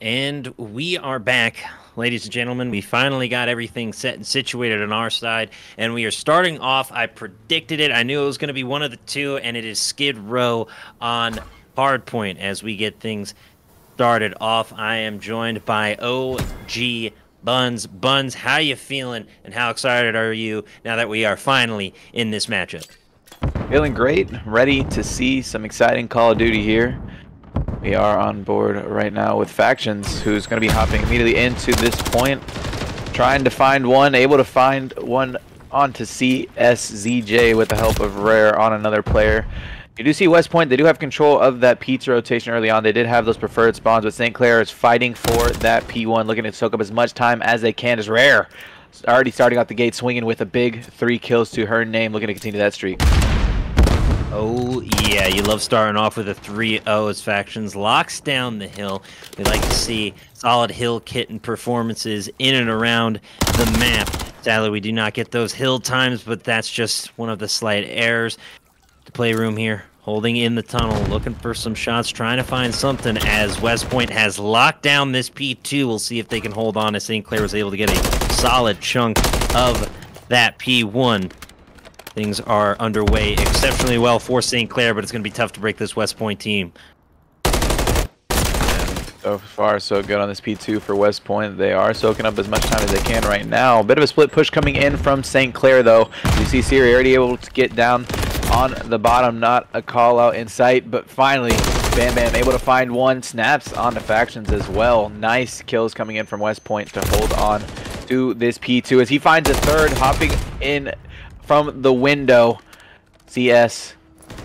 And we are back, ladies and gentlemen. We finally got everything set and situated on our side, and we are starting off. I predicted it. I knew it was going to be one of the two, and it is Skid Row on Hardpoint as we get things started off. I am joined by OG Buns. Buns, how you feeling, and how excited are you now that we are finally in this matchup? Feeling great, ready to see some exciting Call of Duty here. We are on board right now with Factions, who's going to be hopping immediately into this point, trying to find one, able to find one onto CSZJ with the help of Rare on another player. You do see West Point, they do have control of that P2 rotation early on. They did have those preferred spawns, but St. Clair is fighting for that P1, looking to soak up as much time as they can as Rare. Already starting out the gate, swinging with a big three kills to her name, looking to continue that streak. Oh, yeah, you love starting off with a 3-0 as Factions locks down the hill. We like to see solid hill kitten performances in and around the map. Sadly, we do not get those hill times, but that's just one of the slight errors. The playroom here, holding in the tunnel, looking for some shots, trying to find something as West Point has locked down this P2. We'll see if they can hold on as St. Clair was able to get a solid chunk of that P1. Things are underway exceptionally well for St. Clair, but it's going to be tough to break this West Point team. So far, so good on this P2 for West Point. They are soaking up as much time as they can right now. A bit of a split push coming in from St. Clair, though. You see Siri already able to get down on the bottom. Not a call out in sight, but finally, Bam Bam able to find one. Snaps on the factions as well. Nice kills coming in from West Point to hold on to this P2 as he finds a third hopping in from the window. CS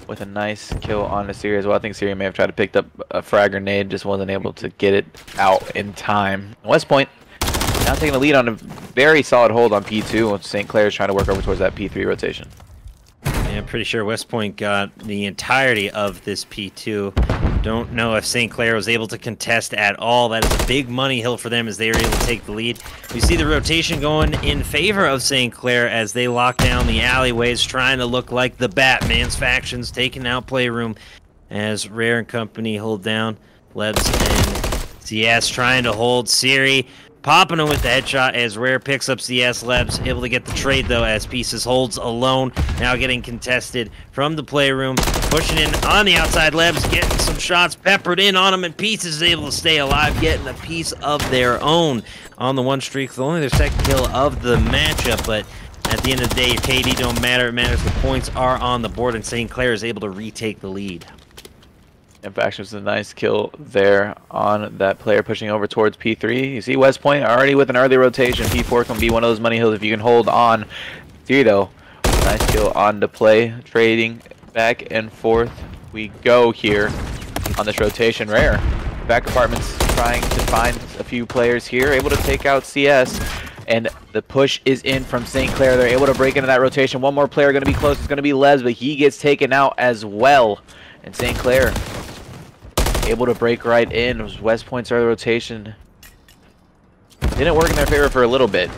with a nice kill on Siri as well. I think Siri may have tried to pick up a frag grenade, just wasn't able to get it out in time. West Point now taking the lead on a very solid hold on P2, St. Clair is trying to work over towards that P3 rotation. Yeah, I'm pretty sure West Point got the entirety of this P2. Don't know if St. Clair was able to contest at all. That is a big money hill for them as they were able to take the lead. We see the rotation going in favor of St. Clair as they lock down the alleyways, trying to look like the Batman's factions, taking out Playroom as Rare and Company hold down. Lebs and CS trying to hold Siri. Popping him with the headshot as Rare picks up CS Lebs, able to get the trade though as Pieces holds alone, now getting contested from the playroom, pushing in on the outside. Lebs, getting some shots. Peppered in on him, and Pieces is able to stay alive, getting a piece of their own on the one streak, the only their second kill of the matchup, but at the end of the day, KD don't matter, it matters. The points are on the board, and St. Clair is able to retake the lead. In fact, it was a nice kill there on that player pushing over towards P3. You see West Point already with an early rotation. P4 can be one of those money hills if you can hold on. Three though, nice kill on the play. Trading back and forth we go here on this rotation. Rare. Back apartments trying to find a few players here. Able to take out CS. And the push is in from St. Clair. They're able to break into that rotation. One more player going to be close. It's going to be Les, but he gets taken out as well. And St. Clair able to break right in. It was West Point's rotation. Didn't work in their favor for a little bit.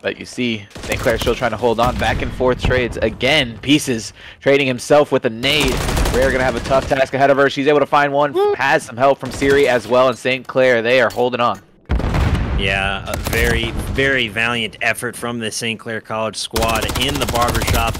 But you see, St. Clair still trying to hold on. Back and forth trades again. Pieces trading himself with a nade. Rare going to have a tough task ahead of her. She's able to find one. Has some help from Siri as well. And St. Clair, they are holding on. Yeah, a very, very valiant effort from the St. Clair College squad in the barbershop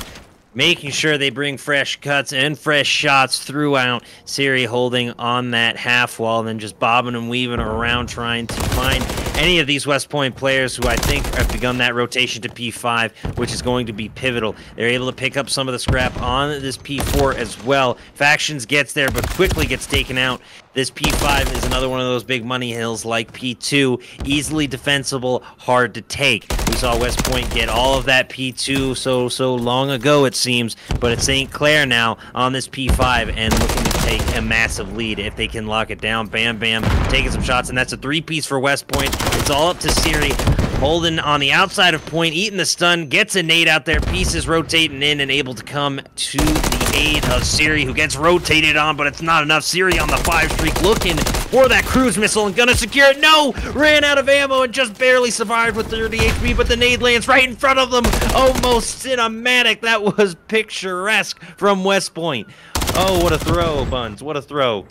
making sure they bring fresh cuts and fresh shots throughout. Siri holding on that half wall and then just bobbing and weaving around trying to find any of these West Point players who I think have begun that rotation to P5, which is going to be pivotal. They're able to pick up some of the scrap on this P4 as well. Factions gets there, but quickly gets taken out. This P5 is another one of those big money hills like P2. Easily defensible, hard to take. We saw West Point get all of that P2 so, so long ago, it seems. But it's St. Clair now on this P5 and looking to take a massive lead if they can lock it down. Bam Bam taking some shots, and that's a three-piece for West Point. It's all up to Siri. Holden on the outside of point, eating the stun, gets a nade out there. Pieces rotating in and able to come to the aid of Siri, who gets rotated on, but it's not enough. Siri on the five streak looking for that cruise missile and gonna secure it. No! Ran out of ammo and just barely survived with 30 HP, but the nade lands right in front of them. Almost cinematic. That was picturesque from West Point. Oh, what a throw, Buns. What a throw.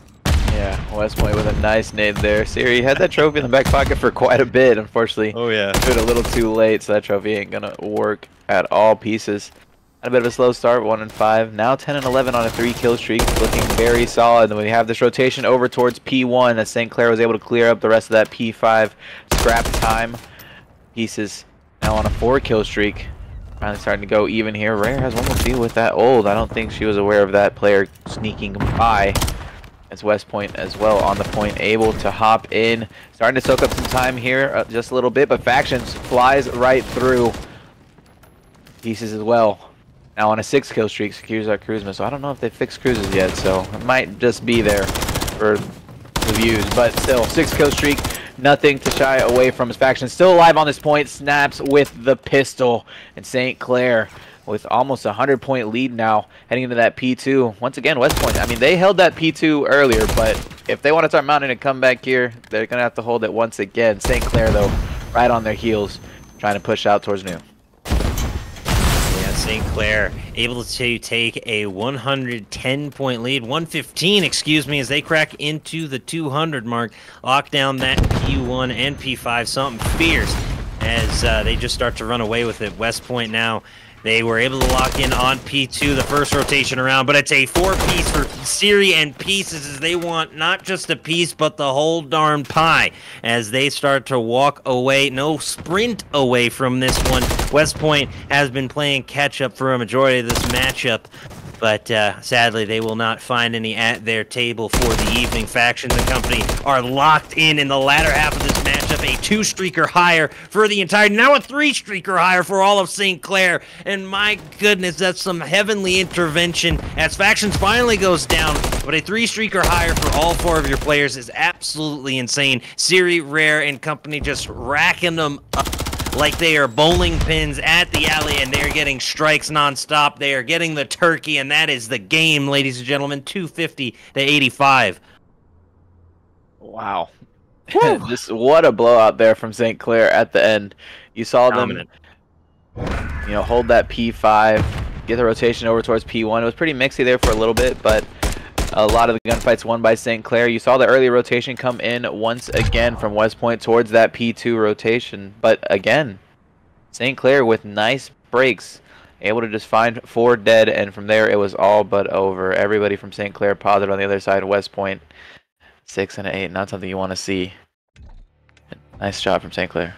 Yeah, West Point with a nice nade there. Siri had that trophy in the back pocket for quite a bit, unfortunately. Oh yeah. Do it a little too late, so that trophy ain't gonna work at all pieces. Had a bit of a slow start, 1 and 5. Now 10 and 11 on a 3 kill streak, looking very solid. And we have this rotation over towards P1 as St. Clair was able to clear up the rest of that P5 scrap time. Pieces now on a 4 kill streak. Finally starting to go even here. Rare has one more deal with that old. I don't think she was aware of that player sneaking by. As West Point as well on the point, able to hop in. Starting to soak up some time here, uh, just a little bit, but Factions flies right through. Pieces as well. Now on a six kill streak, secures our cruise missile. I don't know if they fixed cruises yet, so it might just be there for the views. But still, six kill streak, nothing to shy away from his faction. Still alive on this point, snaps with the pistol. And St. Clair with almost a 100 point lead now heading into that P2. Once again, West Point, I mean, they held that P2 earlier, but if they want to start mounting a comeback here, they're going to have to hold it once again. St. Clair, though, right on their heels, trying to push out towards new. Yeah, St. Clair able to take a 110 point lead, 115, excuse me, as they crack into the 200 mark, lock down that P1 and P5, something fierce as uh, they just start to run away with it. West Point now they were able to lock in on P2 the first rotation around, but it's a four-piece for Siri and Pieces as they want not just a piece, but the whole darn pie as they start to walk away. No sprint away from this one. West Point has been playing catch-up for a majority of this matchup, but uh, sadly they will not find any at their table for the evening. Factions and company are locked in in the latter half of this matchup, a two-streaker higher for the entire, now a three-streaker higher for all of St. Clair, and my goodness, that's some heavenly intervention as Factions finally goes down, but a three-streaker higher for all four of your players is absolutely insane. Siri, Rare, and company just racking them up like they are bowling pins at the alley and they're getting strikes nonstop. They are getting the turkey, and that is the game, ladies and gentlemen. 250 to 85. Wow. This what a blowout there from St. Clair at the end. You saw Dominant. them you know, hold that P5, get the rotation over towards P1. It was pretty mixy there for a little bit, but a lot of the gunfights won by St. Clair. You saw the early rotation come in once again from West Point towards that P2 rotation. But again, St. Clair with nice breaks, able to just find four dead, and from there it was all but over. Everybody from St. Clair positive on the other side. of West Point, six and eight, not something you want to see. Nice job from St. Clair.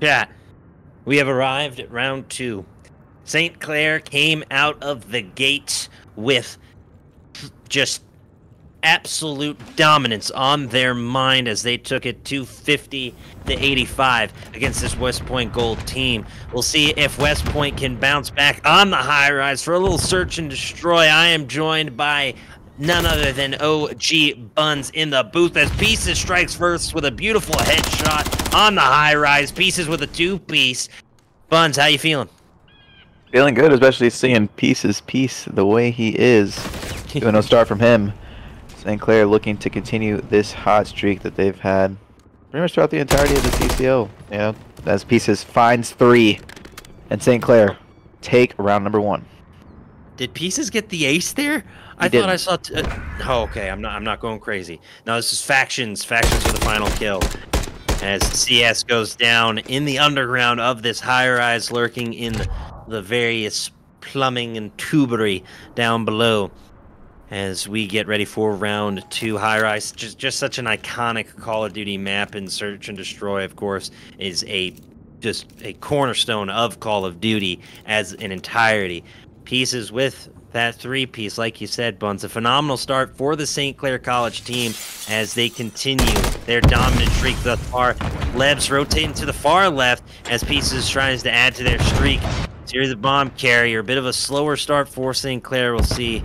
Chat. We have arrived at round two. St. Clair came out of the gates with just absolute dominance on their mind as they took it 250 to 85 against this West Point Gold team. We'll see if West Point can bounce back on the high rise for a little search and destroy. I am joined by none other than OG Buns in the booth as Pieces strikes first with a beautiful headshot on the high rise. Pieces with a two piece. Buns, how you feeling? Feeling good, especially seeing Pieces piece the way he is. Doing no start from him. St. Clair looking to continue this hot streak that they've had pretty much throughout the entirety of the CCL. You know, as Pieces finds three, and St. Clair take round number one. Did Pieces get the ace there? I didn't. thought I saw. T- uh, oh, okay. I'm not. I'm not going crazy. Now this is factions. Factions for the final kill. As CS goes down in the underground of this high rise, lurking in the various plumbing and tubery down below. As we get ready for round two, high rise, just just such an iconic Call of Duty map. And Search and Destroy, of course, is a just a cornerstone of Call of Duty as an entirety. Pieces with that three piece, like you said, Buns. A phenomenal start for the St. Clair College team as they continue their dominant streak thus far. Lebs rotating to the far left as Pieces tries to add to their streak. Siri's the bomb carrier, a bit of a slower start for St. Clair. We'll see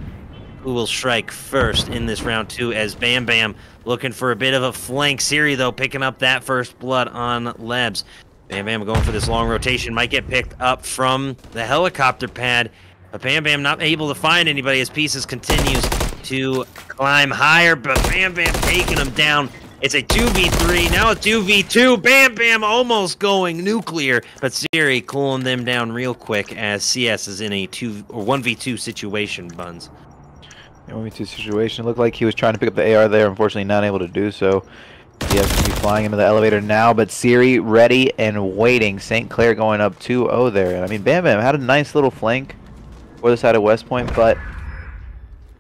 who will strike first in this round two as Bam Bam looking for a bit of a flank. Siri, though, picking up that first blood on Lebs. Bam Bam going for this long rotation. Might get picked up from the helicopter pad. But Bam Bam not able to find anybody as Pieces continues to climb higher. But Bam Bam taking him down. It's a 2v3, now a 2v2. Bam Bam almost going nuclear. But Siri cooling them down real quick as CS is in a 2 or 1v2 situation, Buns. Yeah, 1v2 situation. It looked like he was trying to pick up the AR there, unfortunately not able to do so. He has to be flying into the elevator now, but Siri ready and waiting. St. Clair going up 2-0 there. I mean, Bam Bam had a nice little flank for the side of West Point, but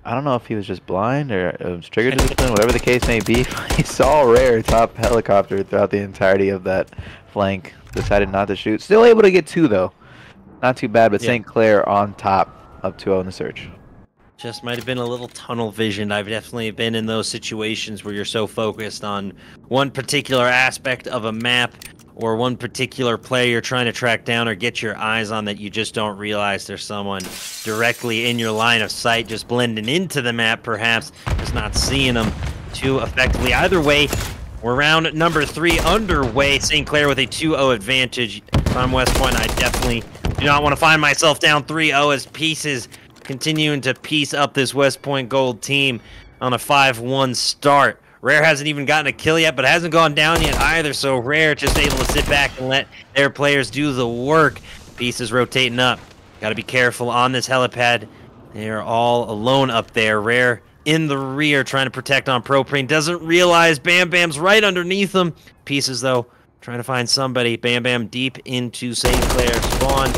I don't know if he was just blind or it was trigger discipline, whatever the case may be. he saw Rare top helicopter throughout the entirety of that flank. Decided not to shoot. Still able to get two, though. Not too bad, but Yeah. St. Clair on top up 2-0 in the search. Just might have been a little tunnel vision. I've definitely been in those situations where you're so focused on one particular aspect of a map or one particular player you're trying to track down or get your eyes on that you just don't realize there's someone directly in your line of sight, just blending into the map, perhaps, just not seeing them too effectively. Either way, we're round number three underway. St. Clair with a 2-0 advantage. If I'm West Point, I definitely do not want to find myself down 3-0 as pieces continuing to piece up this West Point Gold team on a 5-1 start. Rare hasn't even gotten a kill yet, but hasn't gone down yet either, so Rare just able to sit back and let their players do the work. Pieces rotating up. Gotta be careful on this helipad. They are all alone up there. Rare in the rear trying to protect on Propane. Doesn't realize Bam Bam's right underneath him. Pieces, though, trying to find somebody. Bam Bam deep into St. Clair spawn.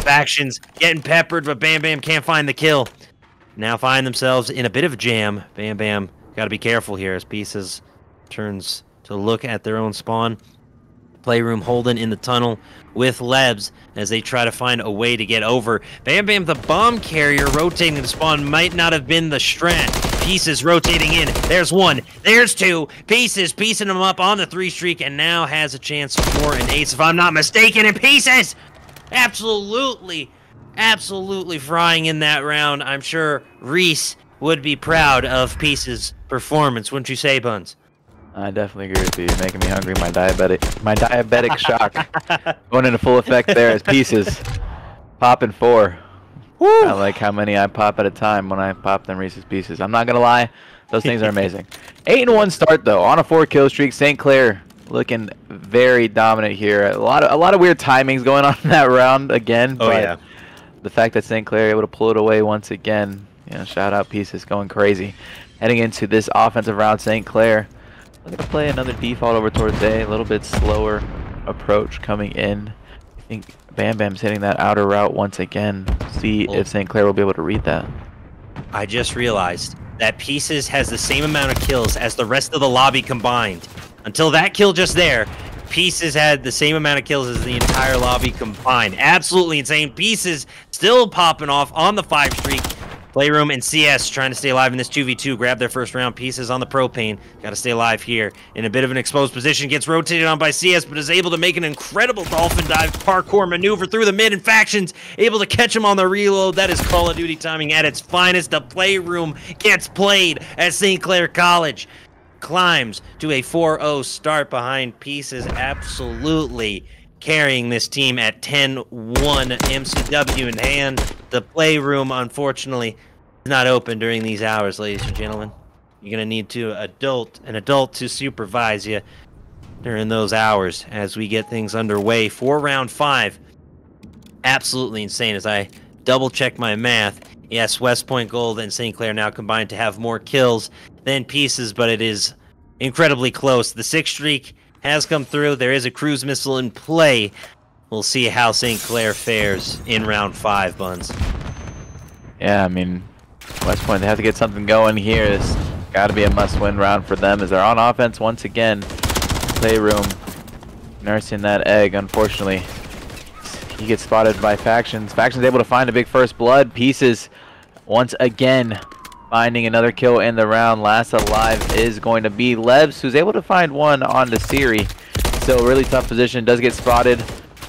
Factions getting peppered, but Bam Bam can't find the kill. Now find themselves in a bit of a jam. Bam Bam got to be careful here as Pieces turns to look at their own spawn. Playroom Holden in the tunnel with Lebs as they try to find a way to get over. Bam Bam, the bomb carrier rotating the spawn might not have been the strat. Pieces rotating in. There's one. There's two. Pieces piecing them up on the three streak and now has a chance for an ace if I'm not mistaken. And Pieces absolutely, absolutely frying in that round. I'm sure Reese would be proud of Pieces' performance, wouldn't you say, Buns? I definitely agree with you. You're making me hungry. My diabetic, my diabetic shock going into full effect there as pieces popping four. I like how many I pop at a time when I pop them Reese's Pieces. I'm not gonna lie, those things are amazing. Eight and one start though on a four kill streak. St. Clair looking very dominant here. A lot of a lot of weird timings going on in that round again. Oh, but yeah. the fact that St. Clair able to pull it away once again, you know, shout out Pieces going crazy. Heading into this offensive round, St. Clair looking to play another default over towards A, a little bit slower approach coming in. I think Bam Bam's hitting that outer route once again. See if St. Clair will be able to read that. I just realized that Pieces has the same amount of kills as the rest of the lobby combined. Until that kill just there, Pieces had the same amount of kills as the entire lobby combined. Absolutely insane. Pieces still popping off on the five streak. Playroom and CS trying to stay alive in this 2v2. Grab their first round pieces on the propane. Got to stay alive here. In a bit of an exposed position. Gets rotated on by CS, but is able to make an incredible dolphin dive parkour maneuver through the mid and factions. Able to catch him on the reload. That is Call of Duty timing at its finest. The Playroom gets played at St. Clair College. Climbs to a 4-0 start behind pieces. Absolutely carrying this team at 10-1 MCW in hand. The playroom, unfortunately, is not open during these hours, ladies and gentlemen. You're gonna need to adult an adult to supervise you during those hours as we get things underway for round five. Absolutely insane as I double check my math. Yes, West Point Gold and St. Clair now combined to have more kills than pieces, but it is incredibly close. The six streak has come through. There is a cruise missile in play. We'll see how St. Clair fares in round five, Buns. Yeah, I mean, West Point, they have to get something going here. It's got to be a must-win round for them as they're on offense once again. Playroom nursing that egg, unfortunately. He gets spotted by Factions. Factions able to find a big first blood. Pieces once again finding another kill in the round. Last alive is going to be Lebs, who's able to find one on the Siri. So really tough position. Does get spotted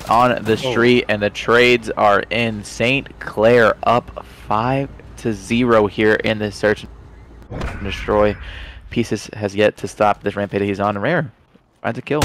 on the oh. street, and the trades are in. St. Clair up 5 to 0 here in this search and destroy. Pieces has yet to stop this rampage he's on. Rare finds a kill.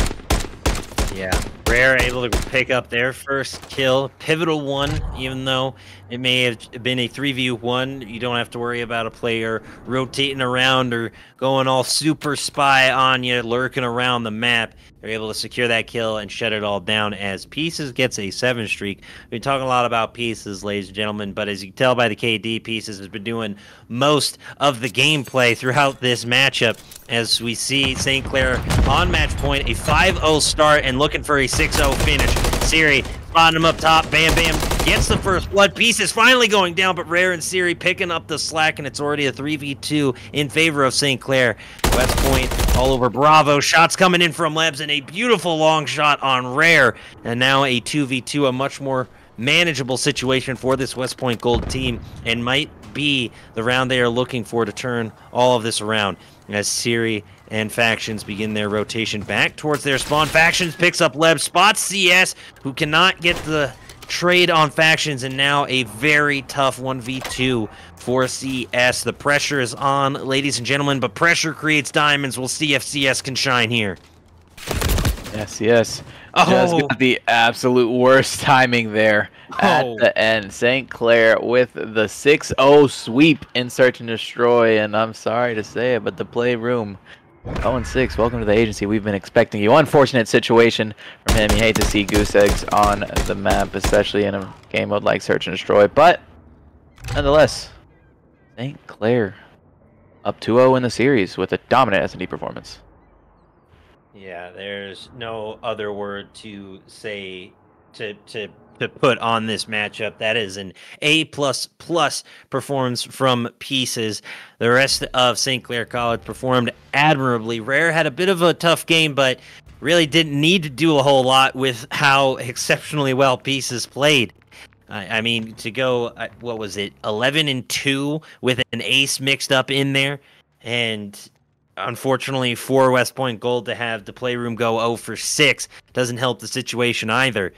Yeah, Rare able to pick up their first kill. Pivotal one, even though it may have been a 3v1. You don't have to worry about a player rotating around or going all super spy on you, lurking around the map. They're able to secure that kill and shut it all down as Pieces gets a 7 streak. We've been talking a lot about Pieces, ladies and gentlemen, but as you can tell by the KD, Pieces has been doing most of the gameplay throughout this matchup as we see St. Clair on match point, a 5-0 start and looking for a 6-0 finish. Siri him up top. Bam Bam gets the first blood. piece. Is finally going down, but Rare and Siri picking up the slack, and it's already a 3v2 in favor of St. Clair. West Point all over Bravo. Shots coming in from Lebs, and a beautiful long shot on Rare. And now a 2v2, a much more manageable situation for this West Point Gold team, and might be the round they are looking for to turn all of this around as Siri and Factions begin their rotation back towards their spawn. Factions picks up Leb, spots CS, who cannot get the trade on Factions, and now a very tough 1v2 for CS. The pressure is on, ladies and gentlemen, but pressure creates diamonds. We'll see if CS can shine here. Yes, yes. Oh. Just got the absolute worst timing there oh. at the end. St. Clair with the 6-0 sweep in Search and Destroy, and I'm sorry to say it, but the playroom 0 6. Welcome to the agency. We've been expecting you. Unfortunate situation from him. You hate to see goose eggs on the map, especially in a game mode like Search and Destroy. But nonetheless, St. Clair up 2-0 in the series with a dominant S&D performance. Yeah, there's no other word to say to to to put on this matchup. That is an A plus plus performance from pieces. The rest of St. Clair College performed admirably. Rare had a bit of a tough game, but really didn't need to do a whole lot with how exceptionally well pieces played. I, I mean, to go, uh, what was it, 11 and 2 with an ace mixed up in there, and unfortunately for West Point Gold to have the playroom go 0 for 6 doesn't help the situation either.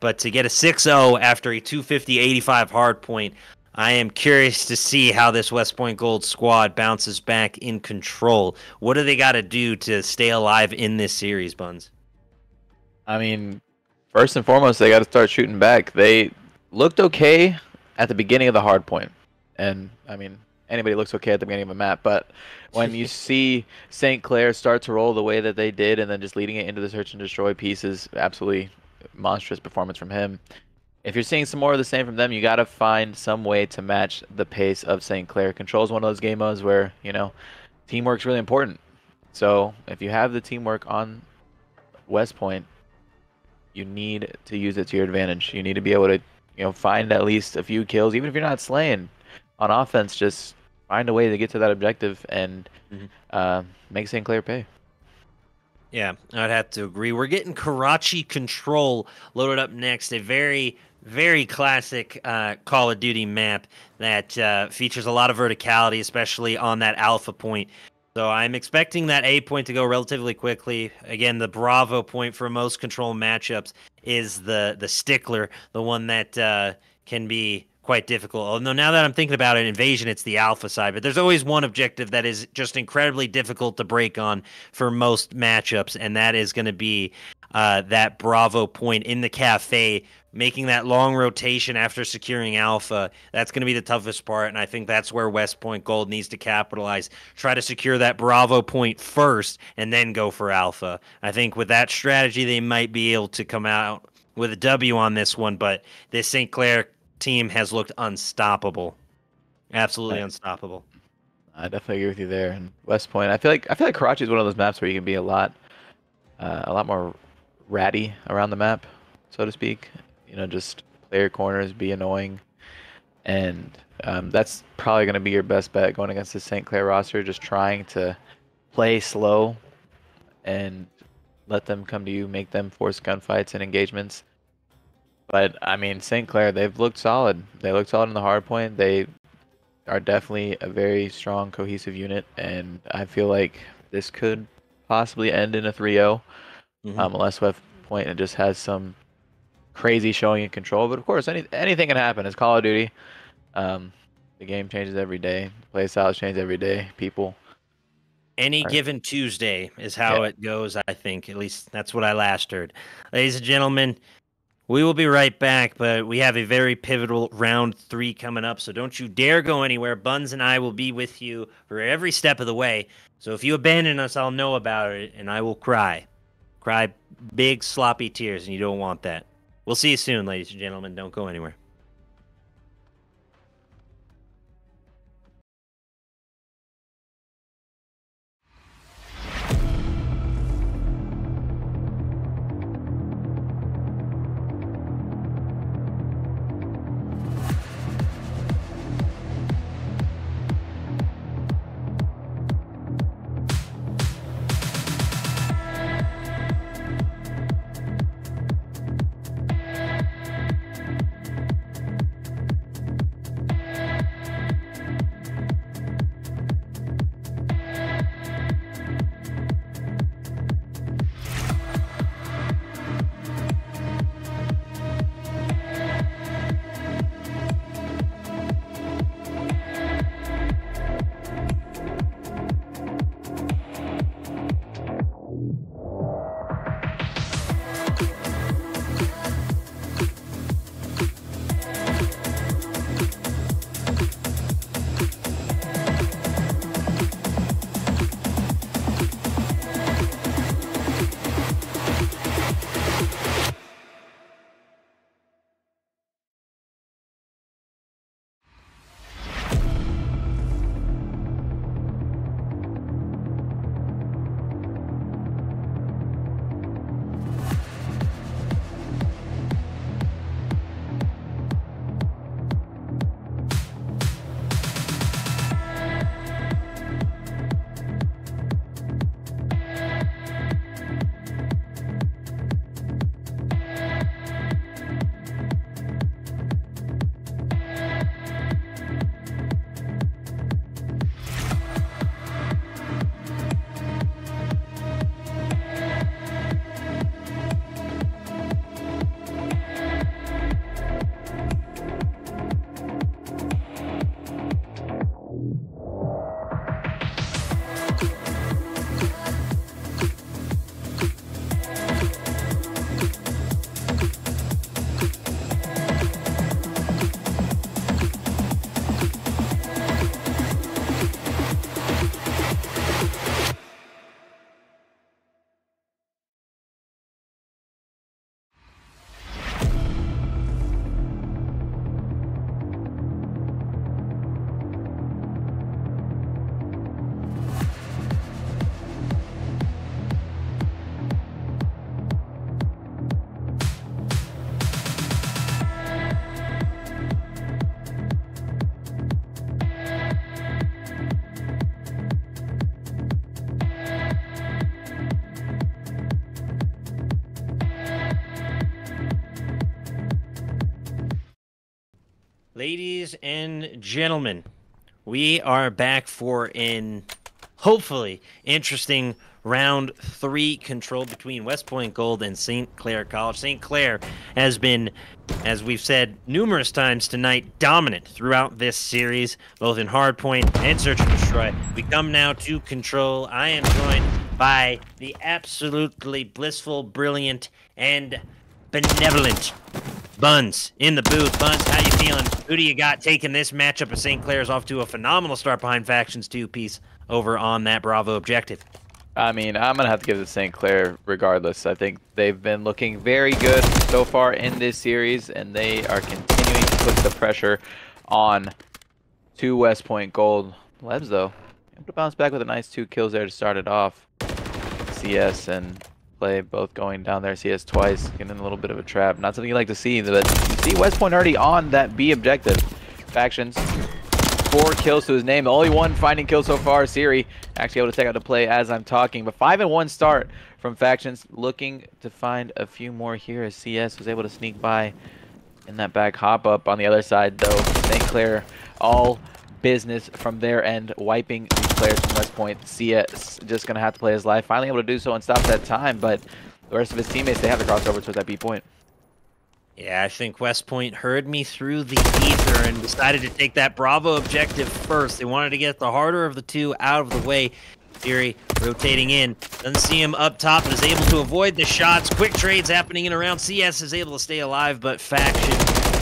But to get a 6-0 after a 250-85 hard point, I am curious to see how this West Point Gold squad bounces back in control. What do they got to do to stay alive in this series, Buns? I mean, first and foremost, they got to start shooting back. They looked okay at the beginning of the hard point, and I mean, anybody looks okay at the beginning of a map, but when you see St. Clair start to roll the way that they did and then just leading it into the search and destroy pieces, absolutely monstrous performance from him. If you're seeing some more of the same from them, you got to find some way to match the pace of St. Clair. Control is one of those game modes where, you know, teamwork's really important. So if you have the teamwork on West Point, you need to use it to your advantage. You need to be able to, you know, find at least a few kills, even if you're not slaying on offense. Just find a way to get to that objective and mm-hmm. uh, make St. Clair pay. Yeah, I'd have to agree. We're getting Karachi Control loaded up next. A very, very classic uh, Call of Duty map that uh, features a lot of verticality, especially on that alpha point. So I'm expecting that A point to go relatively quickly. Again, the Bravo point for most control matchups is the the stickler, the one that uh, can be quite difficult. Although now that I'm thinking about it, invasion, it's the alpha side. But there's always one objective that is just incredibly difficult to break on for most matchups, and that is going to be uh, that Bravo point in the cafe, making that long rotation after securing Alpha. That's going to be the toughest part, and I think that's where West Point Gold needs to capitalize. Try to secure that Bravo point first, and then go for Alpha. I think with that strategy, they might be able to come out with a W on this one, but this St. Clair team has looked unstoppable. Absolutely unstoppable. I definitely agree with you there. And West Point, I feel like I feel like Karachi is one of those maps where you can be a lot, uh, a lot more ratty around the map, so to speak. You know, just play your corners, be annoying, and um, that's probably going to be your best bet going against the St. Clair roster. Just trying to play slow and let them come to you, make them force gunfights and engagements. But I mean, St. Clair, they've looked solid. They looked solid in the hard point. They are definitely a very strong, cohesive unit, and I feel like this could possibly end in a 3-0, Mhm. um, unless West Point just has some crazy showing and control. But of course, any anything can happen. It's Call of Duty. Um, the game changes every day. Play styles change every day. People. Any given Tuesday is how Yeah. it goes, I think. At least that's what I last heard. Ladies and gentlemen, we will be right back, but we have a very pivotal round three coming up. So don't you dare go anywhere. Buns and I will be with you for every step of the way. So if you abandon us, I'll know about it and I will cry. Cry big, sloppy tears, and you don't want that. We'll see you soon, ladies and gentlemen. Don't go anywhere. Ladies and gentlemen, we are back for an hopefully interesting round three control between West Point Gold and St. Clair College. St. Clair has been, as we've said numerous times tonight, dominant throughout this series, both in hardpoint and search and destroy. We come now to control. I am joined by the absolutely blissful, brilliant, and benevolent Buns in the booth. Buns, how you feeling? Who do you got taking this matchup of St. Clair's off to a phenomenal start behind Factions 2 piece over on that Bravo objective? I mean, I'm going to have to give it to St. Clair regardless. I think they've been looking very good so far in this series, and they are continuing to put the pressure on to West Point Gold. Lebs, though, able to bounce back with a nice two kills there to start it off. CS and play, both going down there. CS twice, getting in a little bit of a trap. Not something you like to see, but you see West Point already on that B objective. Factions, four kills to his name. Only one finding kill so far, Siri, actually able to take out the play as I'm talking. But 5 and one start from Factions, looking to find a few more here as CS was able to sneak by in that back hop up. On the other side, though, St. Clair all business from their end, wiping these players from West Point. CS just going to have to play his life, finally able to do so and stop that time, but the rest of his teammates, they have to cross over towards that B point. Yeah, I think West Point heard me through the ether and decided to take that Bravo objective first. They wanted to get the harder of the two out of the way. Fury rotating in. Doesn't see him up top and is able to avoid the shots. Quick trades happening in around. CS is able to stay alive, but Faction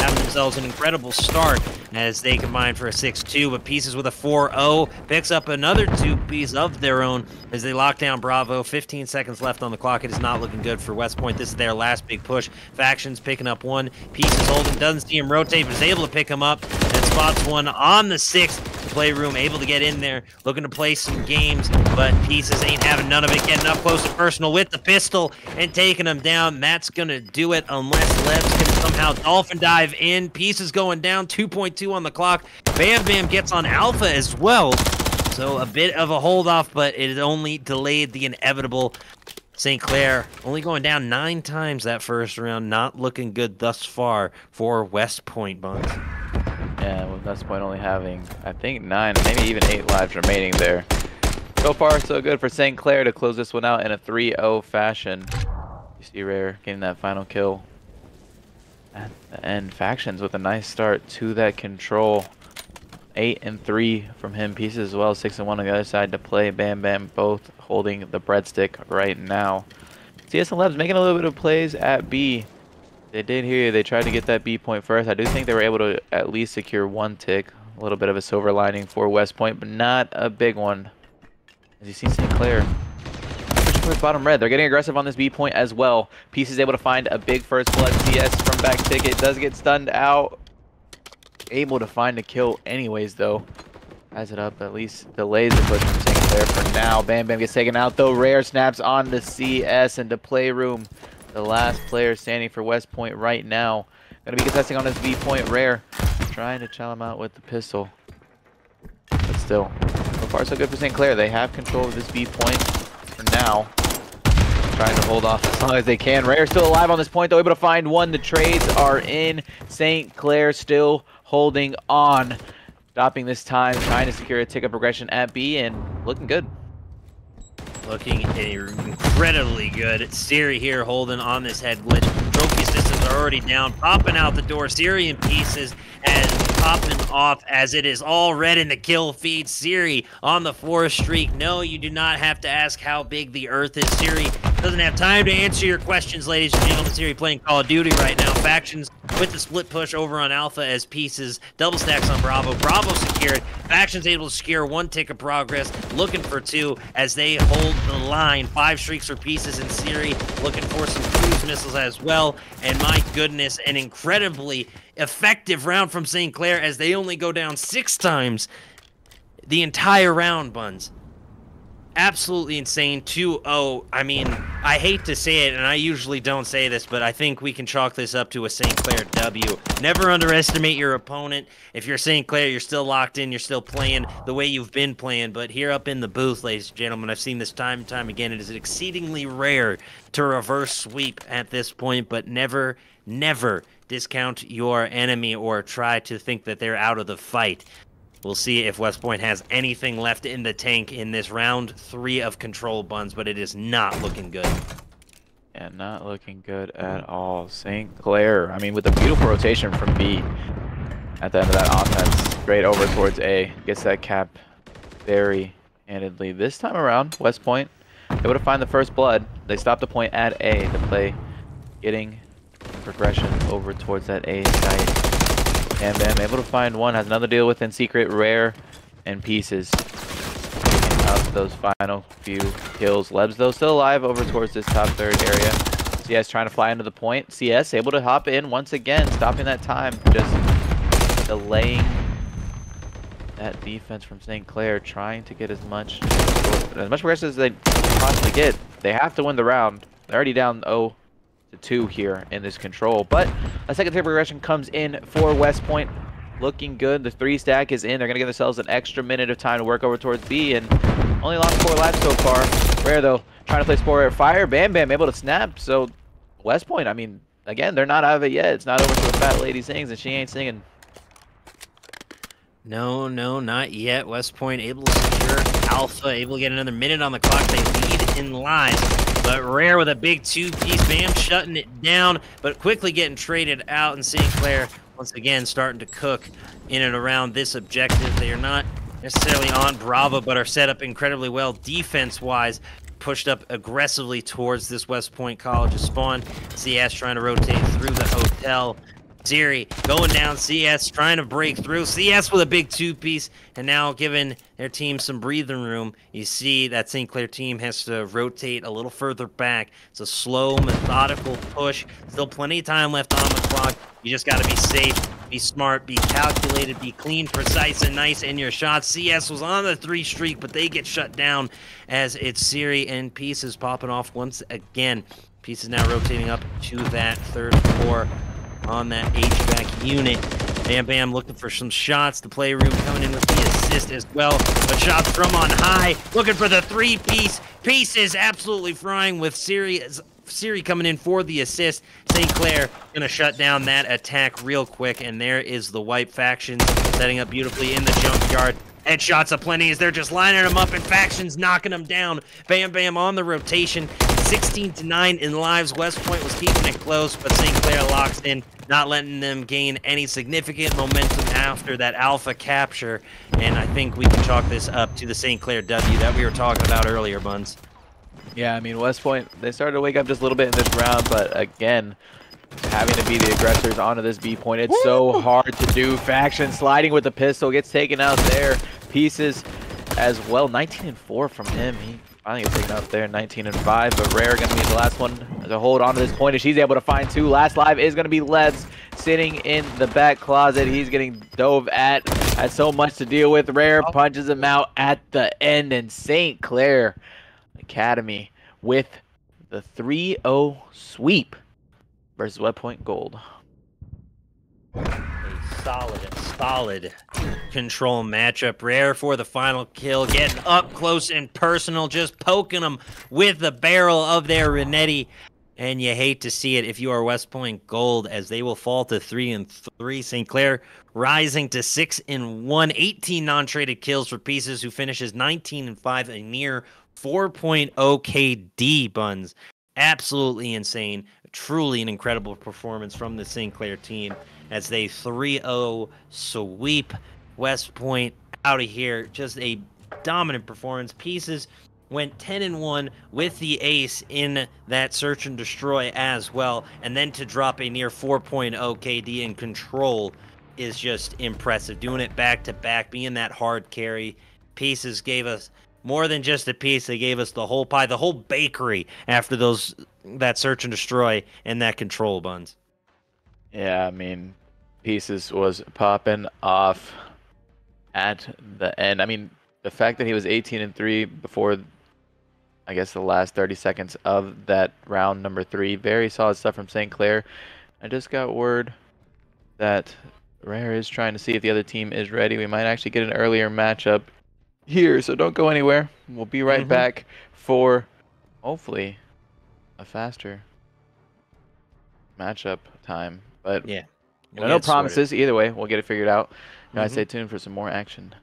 having themselves an incredible start as they combine for a 6-2, but Pieces with a 4-0 picks up another two piece of their own as they lock down Bravo. 15 seconds left on the clock. It is not looking good for West Point. This is their last big push. Factions picking up one. Pieces holding, doesn't see him rotate, but is able to pick him up and spots one on the sixth. Playroom able to get in there, looking to play some games, but Pieces ain't having none of it. Getting up close and personal with the pistol and taking him down. That's going to do it unless Lebs can somehow dolphin dive in. Pieces going down, 2.2 on the clock. Bam Bam gets on Alpha as well. So a bit of a hold off, but it only delayed the inevitable. St. Clair only going down nine times that first round. Not looking good thus far for West Point Buns. Yeah, with West Point only having, I think, nine, maybe even eight lives remaining there. So far, so good for St. Clair to close this one out in a 3-0 fashion. You see Rare getting that final kill and factions with a nice start to that control. Eight and three from him pieces as well. Six and one on the other side to play. Bam Bam both holding the breadstick right now. CS and Labs making a little bit of plays at B. They did here. They tried to get that B point first. I do think they were able to at least secure one tick. A little bit of a silver lining for West Point, but not a big one. As you see St. Clair towards bottom red. They're getting aggressive on this B point as well. Peace is able to find a big first blood CS from back ticket. Does get stunned out. Able to find a kill anyways though. Has it up, at least delays the push from St. Clair for now. Bam Bam gets taken out though. Rare snaps on the CS into playroom. The last player standing for West Point right now. Gonna be contesting on this B point. Rare trying to chill him out with the pistol. But still, so far so good for St. Clair. They have control of this B point for now. Trying to hold off as long as they can. Rare still alive on this point, though, able to find one. The trades are in. St. Clair still holding on. Stopping this time, trying to secure a tick of progression at B, and looking good. Looking incredibly good. Siri here holding on this head glitch. Trophy systems are already down, popping out the door. Siri in pieces as popping off as it is all red in the kill feed. Siri on the fourth streak. No, you do not have to ask how big the earth is. Siri doesn't have time to answer your questions, ladies and gentlemen. Siri playing Call of Duty right now. Factions with the split push over on Alpha as pieces. Double stacks on Bravo. Bravo secured. Factions able to secure one tick of progress. Looking for two as they hold the line. Five streaks for pieces in Siri looking for some cruise missiles as well. And my goodness, an incredibly effective round from St. Clair as they only go down six times the entire round, Buns. Absolutely insane. 2-0. I mean, I hate to say it, and I usually don't say this, but I think we can chalk this up to a St. Clair W. Never underestimate your opponent. If you're St. Clair, you're still locked in. You're still playing the way you've been playing. But here up in the booth, ladies and gentlemen, I've seen this time and time again. It is exceedingly rare to reverse sweep at this point, but never, never discount your enemy or try to think that they're out of the fight. We'll see if West Point has anything left in the tank in this round three of control buns, but it is not looking good. Yeah, not looking good at all. St. Clair, I mean, with a beautiful rotation from B at the end of that offense, straight over towards A, gets that cap very handedly. This time around, West Point able to find the first blood. They stop the point at A to play, getting progression over towards that A site. And Bam able to find one, has another deal within secret, rare, and pieces. Picking up those final few kills. Lebs though still alive over towards this top third area. CS trying to fly into the point. CS able to hop in once again, stopping that time, just delaying that defense from St. Clair, trying to get as much as much progress as they possibly get. They have to win the round. They're already down 0 two here in this control. But a second tier progression comes in for West Point. Looking good. The three stack is in. They're going to give themselves an extra minute of time to work over towards B. And only lost four lives so far. Rare, though, trying to play Spore Fire. Bam Bam able to snap. So West Point, I mean, again, they're not out of it yet. It's not over till the fat lady sings, and she ain't singing. No, no, not yet. West Point able to secure Alpha, able to get another minute on the clock. They lead in lives. But Rare with a big two-piece Bam shutting it down, but quickly getting traded out. And St. Clair, once again, starting to cook in and around this objective. They are not necessarily on Bravo, but are set up incredibly well defense-wise. Pushed up aggressively towards this West Point College spawn. CS trying to rotate through the hotel. Siri going down. CS trying to break through. CS with a big two piece. And now giving their team some breathing room. You see that St. Clair team has to rotate a little further back. It's a slow, methodical push. Still plenty of time left on the clock. You just got to be safe, be smart, be calculated, be clean, precise, and nice in your shots. CS was on the three streak, but they get shut down as it's Siri and Pieces popping off once again. Pieces now rotating up to that third floor on that HVAC unit. Bam Bam looking for some shots. The playroom coming in with the assist as well. But shots from on high. Looking for the three-piece. Pieces absolutely frying with Siri, Siri coming in for the assist. St. Clair gonna shut down that attack real quick. And there is the Wipe faction setting up beautifully in the junkyard. Headshots aplenty as they're just lining them up and factions knocking them down. Bam Bam on the rotation. 16 to 9 in lives. West Point was keeping it close, but St. Clair locks in, not letting them gain any significant momentum after that alpha capture. And I think we can chalk this up to the St. Clair W that we were talking about earlier, Buns. Yeah, I mean, West Point, they started to wake up just a little bit in this round, but again, having to be the aggressors onto this B point. It's so hard to do. Faction sliding with the pistol gets taken out there. Pieces as well. 19 and 4 from him. He finally gets taken out there. 19 and 5. But Rare going to be the last one to hold on to this point. And she's able to find two. Last live is going to be Lebs sitting in the back closet. He's getting dove at. Has so much to deal with. Rare punches him out at the end. And St. Clair Academy with the 3-0 sweep versus West Point Gold. Solid, solid control matchup. Rare for the final kill, getting up close and personal, just poking them with the barrel of their Renetti. And you hate to see it if you are West Point Gold, as they will fall to three and three. St. Clair rising to six and one, 18 non-traded kills for pieces, who finishes 19 and five, a near 4.0 KD buns. Absolutely insane truly an incredible performance from the St. Clair team as they 3-0 sweep West Point out of here. Just a dominant performance. Pieces went 10 and 1 with the ace in that search and destroy as well and then to drop a near 4.0 KD in control is just impressive doing it back to back being that hard carry pieces gave us more than just a piece. They gave us the whole pie, the whole bakery after those that search and destroy and that control buns. Yeah, I mean, pieces was popping off at the end. I mean, the fact that he was 18 and three before, I guess, the last 30 seconds of that round number three, very solid stuff from St. Clair. I just got word that Rare is trying to see if the other team is ready. We might actually get an earlier matchup here, so don't go anywhere. We'll be right mm -hmm. back for hopefully a faster matchup time But Yeah. You know, We'll no promises. Either way, we'll get it figured out. Guys, Mhm. stay tuned for some more action.